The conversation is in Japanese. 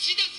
石です。